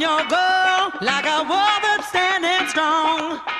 your girl like a woman standing strong.